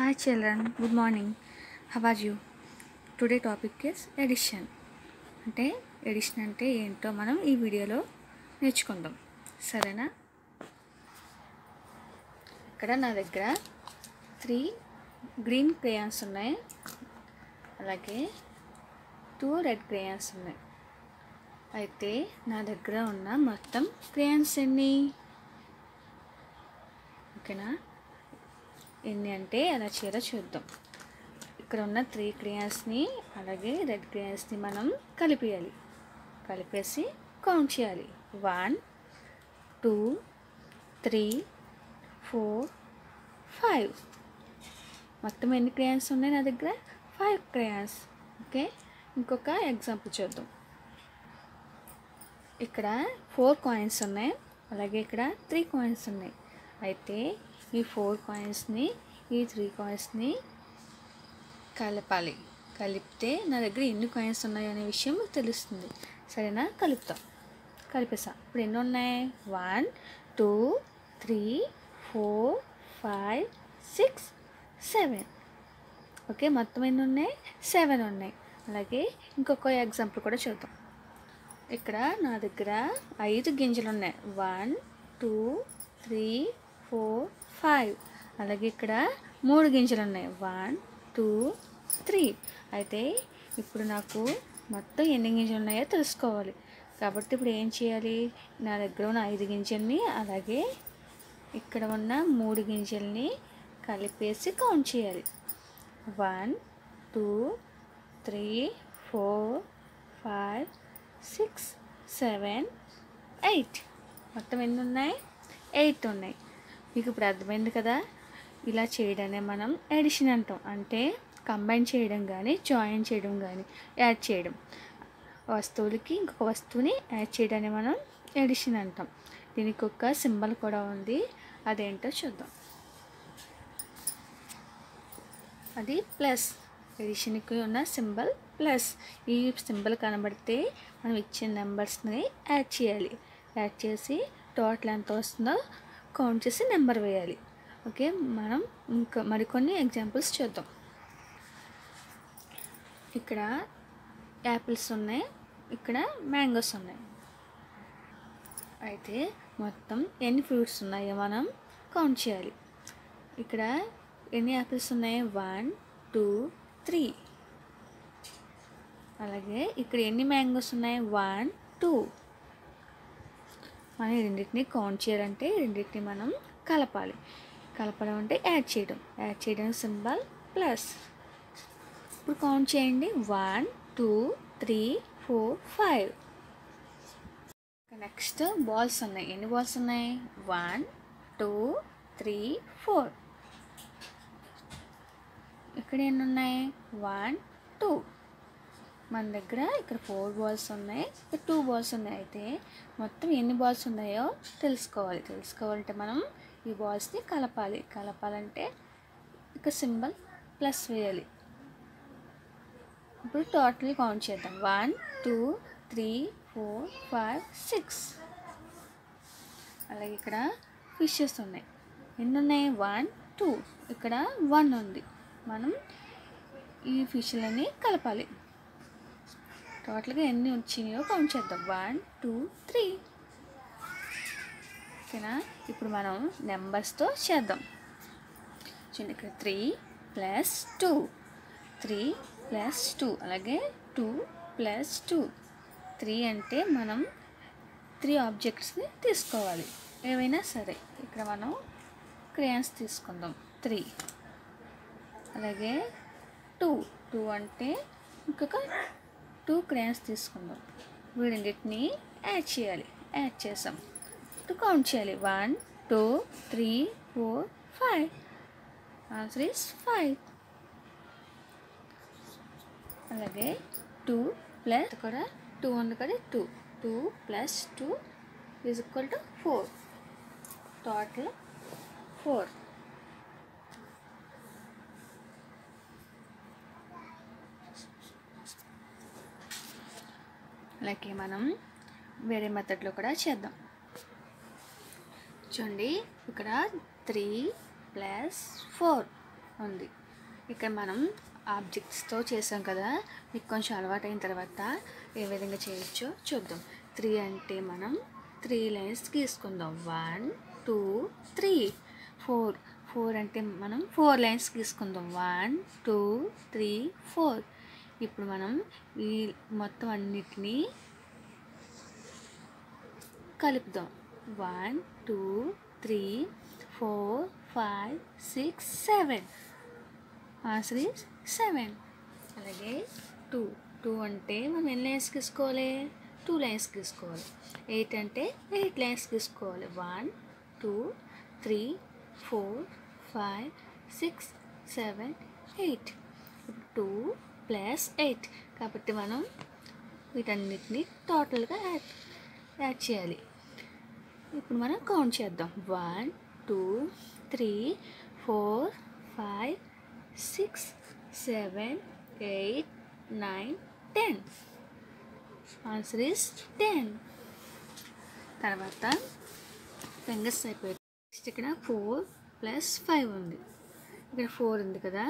Hi children, good morning. How are you? Today topic is addition. అంటే addition అంటే ఏంటో మనం ఈ వీడియోలో నేర్చుకుందాం. సరేనా? ఇక్కడ నా దగ్గర త్రీ గ్రీన్ క్రేయాన్స్ ఉన్నాయి. అలాగే టూ రెడ్ క్రేయాన్స్ ఉన్నాయి. అయితే నా దగ్గర ఉన్న మొత్తం క్రేయాన్స్ ఎన్ని? ఓకేనా? ఎన్ని అంటే అలా చీర చూద్దాం. ఇక్కడ ఉన్న త్రీ క్రియాన్స్ని అలాగే రెడ్ క్రియాన్స్ని మనం కలిపేయాలి. కలిపేసి కౌంట్ చేయాలి. One two three four five మొత్తం ఎన్ని క్రియాన్స్ ఉన్నాయి నా దగ్గర? ఫైవ్ క్రయాన్స్ ఓకే ఇంకొక ఎగ్జాంపుల్ చూద్దాం. ఇక్కడ ఫోర్ కాయిన్స్ ఉన్నాయి. అలాగే ఇక్కడ త్రీ కాయిన్స్ ఉన్నాయి. అయితే ఈ ఫోర్ కాయిన్స్ని ఈ త్రీ కాయిన్స్ని కలపాలి. కలిపితే నా దగ్గర ఎన్ని కాయిన్స్ ఉన్నాయి అనే విషయం మీకు తెలుస్తుంది. సరేనా? కలుపుతాం. కలిపేసా. ఇప్పుడు ఎన్ని ఉన్నాయి? One two three four five six seven. Okay? మొత్తం ఎన్ని ఉన్నాయి? సెవెన్ ఉన్నాయి. అలాగే ఇంకొక ఎగ్జాంపుల్ కూడా చూద్దాం. ఇక్కడ నా దగ్గర ఐదు గింజలు ఉన్నాయి. One two three four five. అలాగే ఇక్కడ మూడు గింజలు ఉన్నాయి. One two three. అయితే ఇప్పుడు నాకు మొత్తం ఎన్ని గింజలు ఉన్నాయో తెలుసుకోవాలి. కాబట్టి ఇప్పుడు ఏం చేయాలి? నా దగ్గర ఉన్న ఐదు గింజల్ని అలాగే ఇక్కడ ఉన్న మూడు గింజల్ని కలిపేసి కౌంట్ చేయాలి. One two three four five six seven eight. మొత్తం ఎన్ని ఉన్నాయి? ఎయిట్ ఉన్నాయి. మీకు ఇప్పుడు అర్థమైంది కదా? ఇలా చేయడమే మనం ఎడిషన్ అంటాం. అంటే కంబైన్ చేయడం కానీ జాయిన్ చేయడం కానీ యాడ్ చేయడం. వస్తువులకి ఇంకొక వస్తువుని యాడ్ చేయడాన్ని మనం ఎడిషన్ అంటాం. దీనికి ఒక సింబల్ కూడా ఉంది. అదేంటో చూద్దాం. అది ప్లస్ ఎడిషన్కి ఉన్న సింబల్ ప్లస్ ఈ సింబల్ కనబడితే మనం ఇచ్చిన నెంబర్స్ని యాడ్ చేయాలి. యాడ్ చేసి టోటల్ ఎంత వస్తుందో కౌంట్ చేసి నెంబర్ వేయాలి. ఓకే మనం ఇంకా మరికొన్ని ఎగ్జాంపుల్స్ చూద్దాం. ఇక్కడ యాపిల్స్ ఉన్నాయి. ఇక్కడ మ్యాంగోస్ ఉన్నాయి. అయితే మొత్తం ఎన్ని ఫ్రూట్స్ ఉన్నాయో మనం కౌంట్ చేయాలి. ఇక్కడ ఎన్ని యాపిల్స్ ఉన్నాయి? వన్ టూ త్రీ అలాగే ఇక్కడ ఎన్ని మ్యాంగోస్ ఉన్నాయి? వన్ టూ మనం రెండింటిని కౌంట్ చేయాలంటే రెండింటిని మనం కలపాలి. కలపడం అంటే యాడ్ చేయడం. యాడ్ చేయడం సింబల్ ప్లస్ ఇప్పుడు కౌంట్ చేయండి. One two three four five next balls ఉన్నాయి. ఎన్ని బాల్స్ ఉన్నాయి? వన్ టూ త్రీ ఫోర్ ఇక్కడ ఎన్ని ఉన్నాయి? వన్ టూ మన దగ్గర ఇక్కడ ఫోర్ బాల్స్ ఉన్నాయి ఇక్కడ టూ బాల్స్ ఉన్నాయి అయితే మొత్తం ఎన్ని బాల్స్ ఉన్నాయో తెలుసుకోవాలి. తెలుసుకోవాలంటే మనం ఈ బాల్స్ని కలపాలి. కలపాలంటే ఇక సింబల్ ప్లస్ వేయాలి. ఇప్పుడు టోటల్ కౌంట్ చేద్దాం. One two three four five six. అలాగే ఇక్కడ ఫిషెస్ ఉన్నాయి. ఎన్ని ఉన్నాయి? One two. ఇక్కడ వన్ ఉంది. మనం ఈ ఫిష్లని కలపాలి. టోటల్గా ఎన్ని వచ్చినాయో కౌంట్ చేద్దాం. వన్ టూ త్రీ ఓకేనా? ఇప్పుడు మనం నెంబర్స్తో చేద్దాం. చూడండి ఇక్కడ three plus two three plus two అలాగే టూ ప్లస్ టూ త్రీ అంటే మనం త్రీ ఆబ్జెక్ట్స్ని తీసుకోవాలి. ఏవైనా సరే ఇక్కడ మనం క్రేయాన్స్ తీసుకుందాం. త్రీ అలాగే టూ టూ అంటే ఇంకొక టూ క్రయాన్స్ తీసుకుందాం. వీడింటిని యాడ్ చేయాలి. యాడ్ చేసాం. టూ కౌంట్ చేయాలి. One two three four five. Answer is five. అలాగే టూ ప్లస్ కూడా టూ ఉంది కదా two. Two plus two is equal to four. Total four. అలాగే మనం వేరే మెథడ్లో కూడా చేద్దాం. చూడండి ఇక్కడ త్రీ ప్లస్ ఫోర్ ఉంది. ఇక్కడ మనం ఆబ్జెక్ట్స్తో చేసాం కదా మీకు కొంచెం అలవాటు అయిన తర్వాత ఏ విధంగా చేయొచ్చో చూద్దాం. త్రీ అంటే మనం three lines గీసుకుందాం. One two three. Four. Four అంటే మనం four lines గీసుకుందాం. One two three four. ఇప్పుడు మనం ఈ మొత్తం అన్నిటినీ కలుపుదాం. One two three four five six seven. Answer is seven. అలాగే టూ. టూ అంటే మనం ఎన్ని లైన్స్ గీసుకోవాలి టూ లైన్స్ గీసుకోవాలి ఎయిట్ అంటే eight lines గీసుకోవాలి one two three four five six seven eight. Two plus eight. కాబట్టి మనం వీటన్నిటిని టోటల్గా యాడ్ యాడ్ చేయాలి. ఇప్పుడు మనం కౌంట్ చేద్దాం. One two three four five six seven eight nine ten. Answer is ten. తర్వాత ఫింగర్స్ అయిపోయాయి. నెక్స్ట్ ఇక్కడ ఫోర్ ప్లస్ ఫైవ్ ఉంది. ఇక్కడ ఫోర్ ఉంది కదా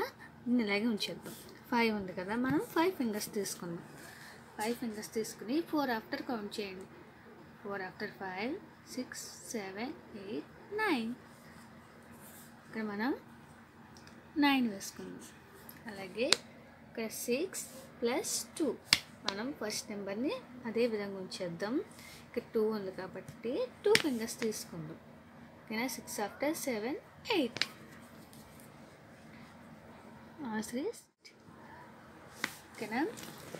దీన్ని ఇలాగే ఉంచేద్దాం. ఫైవ్ ఉంది కదా మనం ఫైవ్ ఫింగర్స్ తీసుకుందాం. ఫైవ్ ఫింగర్స్ తీసుకుని ఫోర్ ఆఫ్టర్ కౌంట్ చేయండి. Four after five six seven eight nine. ఇక్కడ మనం నైన్ వేసుకుందాం. అలాగే ఇక్కడ సిక్స్ ప్లస్ టూ. మనం ఫస్ట్ నెంబర్ని అదే విధంగా ఉంచేద్దాం. ఇక్కడ టూ ఉంది కాబట్టి టూ ఫింగర్స్ తీసుకుందాం. ఓకేనా? Six after seven eight. Answer ఓకేనా?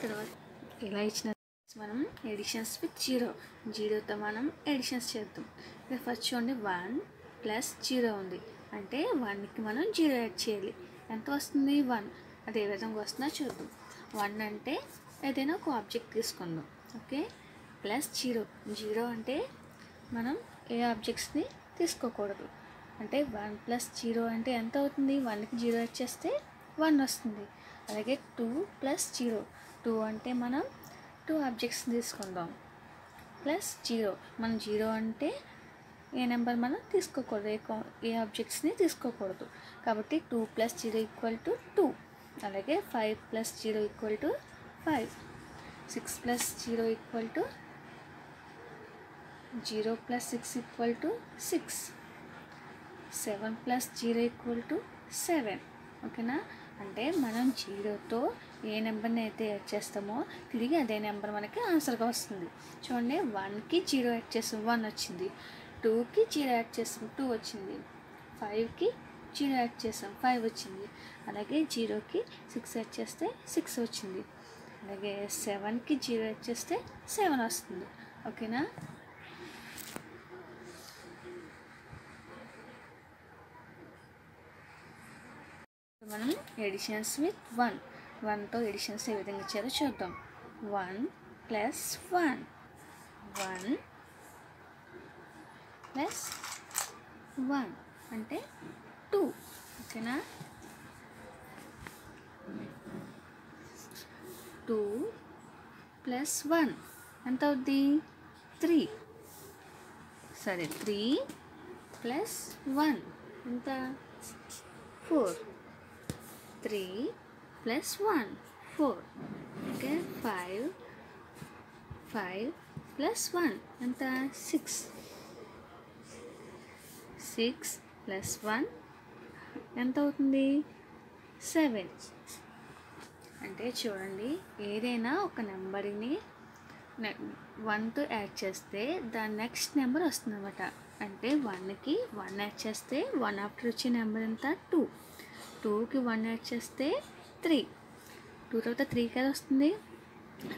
తర్వాత ఇలా ఇచ్చిన మనం ఎడిషన్స్ విత్ జీరో జీరోతో మనం ఎడిషన్స్ చేద్దాం. ఇక్కడ ఫస్ట్ చూడండి వన్ ప్లస్ జీరో ఉంది. అంటే వన్కి మనం జీరో యాడ్ చేయాలి. ఎంత వస్తుంది? వన్ అది ఏ విధంగా వస్తుందో చూద్దాం. వన్ అంటే ఏదైనా ఒక ఆబ్జెక్ట్ తీసుకుందాం. ఓకే ప్లస్ జీరో జీరో అంటే మనం ఏ ఆబ్జెక్ట్స్ని తీసుకోకూడదు. అంటే వన్ ప్లస్ జీరో అంటే ఎంత అవుతుంది? వన్కి జీరో యాడ్ చేస్తే వన్ వస్తుంది. అలాగే టూ ప్లస్ జీరో. టూ అంటే మనం టూ ఆబ్జెక్ట్స్ తీసుకుందాం. Plus zero. మనం జీరో అంటే ఏ నెంబర్ మనం తీసుకోకూడదు. ఏ ఏ ఆబ్జెక్ట్స్ని తీసుకోకూడదు. కాబట్టి two plus zero equal to two. అలాగే five plus zero equal to five. Six plus zero equal to zero plus six equal to six. Seven plus zero equal to seven. ఓకేనా? అంటే మనం జీరోతో ఏ నెంబర్ని అయితే యాడ్ చేస్తామో తిరిగి అదే నెంబర్ మనకి ఆన్సర్గా వస్తుంది. చూడండి వన్కి జీరో యాడ్ చేస్తాం వన్ వచ్చింది. టూకి జీరో యాడ్ చేస్తాం టూ వచ్చింది. ఫైవ్కి జీరో యాడ్ చేస్తాం ఫైవ్ వచ్చింది. అలాగే జీరోకి సిక్స్ యాడ్ చేస్తే సిక్స్ వచ్చింది. అలాగే సెవెన్కి జీరో యాడ్ చేస్తే సెవెన్ వస్తుంది. ఓకేనా? మనం ఎడిషన్స్ విత్ వన్ వన్తో ఎడిషన్స్ ఏ విధంగా ఇచ్చారో చూద్దాం. One plus one one plus one అంటే టూ ఓకేనా టూ ప్లస్ వన్ ఎంత అవుద్ది? త్రీ సరే త్రీ ప్లస్ వన్ ఎంత? Four three plus one four okay five five plus one ఎంత? సిక్స్ సిక్స్ ప్లస్ వన్ ఎంత అవుతుంది? సెవెన్ అంటే చూడండి ఏదైనా ఒక నెంబర్ని వన్తో యాడ్ చేస్తే దాని నెక్స్ట్ నెంబర్ వస్తుందన్నమాట. అంటే వన్కి వన్ యాడ్ చేస్తే వన్ ఆఫ్టర్ వచ్చే నెంబర్ ఎంత? టూ టూకి వన్ యాడ్ చేస్తే త్రీ. టూ తర్వాత త్రీ కదా వస్తుంది?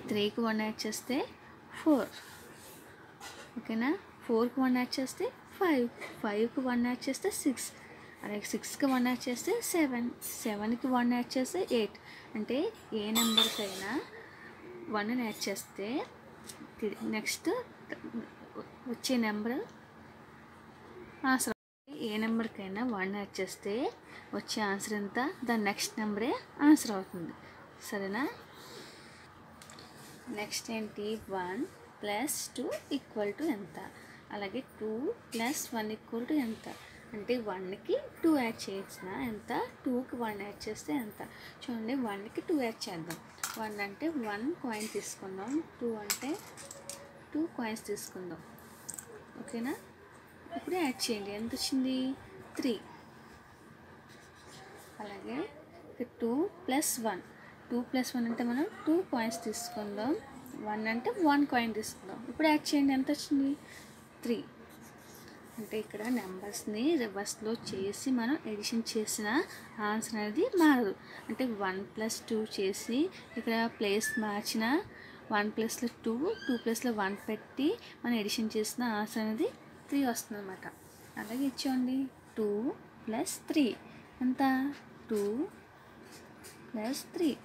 త్రీకి వన్ యాడ్ చేస్తే ఫోర్. ఓకేనా? ఫోర్కి వన్ యాడ్ చేస్తే ఫైవ్. ఫైవ్కి వన్ యాడ్ చేస్తే సిక్స్. అలాగే సిక్స్కి వన్ యాడ్ చేస్తే సెవెన్. సెవెన్కి వన్ యాడ్ చేస్తే ఎయిట్. అంటే ఏ నెంబర్కైనా వన్ యాడ్ చేస్తే నెక్స్ట్ వచ్చే నెంబర్ ఆన్సర్ వన్ యాడ్ చేస్తే వచ్చే ఆన్సర్ ఎంత? దాని నెక్స్ట్ నెంబరే ఆన్సర్ అవుతుంది. సరేనా? నెక్స్ట్ ఏంటి? One plus two equal to ఎంత? అలాగే two plus one equal to ఎంత? అంటే వన్కి టూ యాడ్ చేసిన ఎంత? టూకి వన్ యాడ్ చేస్తే ఎంత? చూడండి వన్కి టూ యాడ్ చేద్దాం. వన్ అంటే వన్ కాయిన్ తీసుకుందాం. టూ అంటే టూ కాయిన్స్ తీసుకుందాం. ఓకేనా? ఇప్పుడు యాడ్ చేయండి. ఎంత వచ్చింది? త్రీ. అలాగే two plus one. Two plus one అంటే మనం టూ కాయిన్స్ తీసుకుందాం. వన్ అంటే వన్ కాయిన్ తీసుకుందాం. ఇప్పుడు యాడ్ చేయండి. ఎంత వచ్చింది? త్రీ. అంటే ఇక్కడ నెంబర్స్ని రివర్స్లో చేసి మనం ఎడిషన్ చేసిన ఆన్సర్ అనేది మారదు. అంటే వన్ ప్లస్ టూ చేసి ఇక్కడ ప్లేస్ మార్చిన వన్ ప్లస్లో టూ టూ ప్లస్లో వన్ పెట్టి మనం ఎడిషన్ చేసిన ఆన్సర్ అనేది త్రీ వస్తుంది అనమాట అలాగే ఇచ్చేయండి. Two plus three. ఎంత? Two plus three.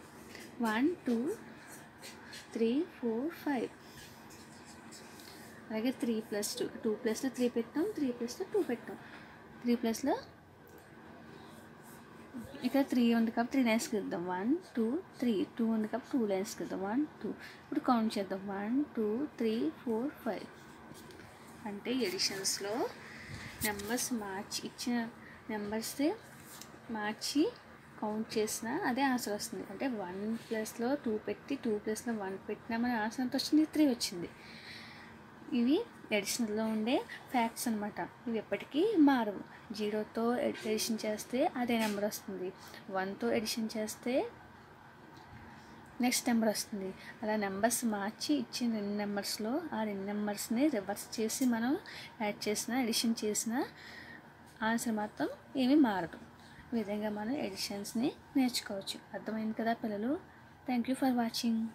One two three four five. అలాగే త్రీ ప్లస్ టూ. టూ ప్లస్లో త్రీ పెట్టాం త్రీ ప్లస్లో టూ పెట్టాం. త్రీ ప్లస్లో ఇక్కడ త్రీ ఉంది కాబట్టి త్రీ లైన్స్కి ఇద్దాం వన్ టూ త్రీ. టూ ఉంది కాబట్టి టూ లైన్స్కి ఇద్దాం వన్ టూ. ఇప్పుడు కౌంట్ చేద్దాం. One two three four five. అంటే ఎడిషన్స్లో నెంబర్స్ మార్చి ఇచ్చిన నెంబర్స్ మార్చి కౌంట్ చేసిన అదే ఆన్సర్ వస్తుంది. అంటే వన్ ప్లస్లో టూ పెట్టి టూ ప్లస్లో వన్ పెట్టినా మన ఆన్సర్ ఎంత వచ్చింది త్రీ వచ్చింది. ఇవి ఎడిషనల్లో ఉండే ఫ్యాక్ట్స్ అనమాట ఇవి ఎప్పటికీ మారవు. జీరోతో ఎడిషన్ చేస్తే అదే నెంబర్ వస్తుంది. వన్తో ఎడిషన్ చేస్తే నెక్స్ట్ నెంబర్ వస్తుంది. అలా నెంబర్స్ మార్చి ఇచ్చిన రెండు నెంబర్స్లో ఆ రెండు నెంబర్స్ని రివర్స్ చేసి మనం యాడ్ చేసిన ఎడిషన్ చేసిన ఆన్సర్ మాత్రం ఏమీ మారదు. ఈ విధంగా మనం ఎడిషన్స్ని నేర్చుకోవచ్చు. అర్థమైంది కదా పిల్లలు? Thank you for watching.